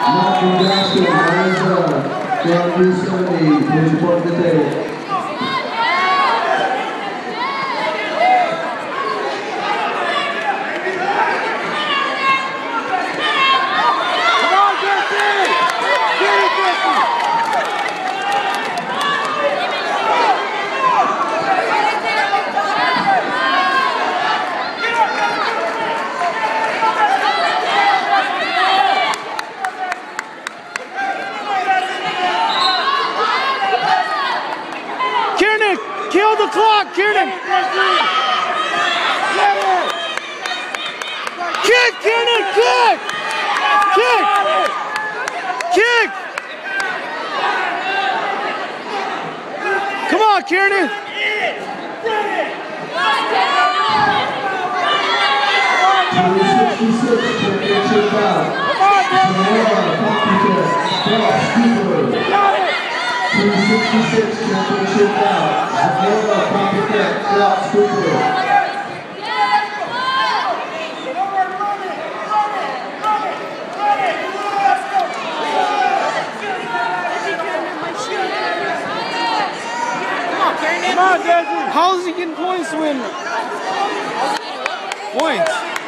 Mark Nebraska, Marissa, John Yosemite, please report to the table. Come on, Jesse! Get it, Jesse! Kiernan, kill the clock, Kiernan! Kick, Kiernan, kick! Kick! Kick! Come on, Kiernan! Cooper. Two sixty-six, championship bout. Sonora, Copycat, Scott Cooper. Come on, Desi! How is he getting points when? Points.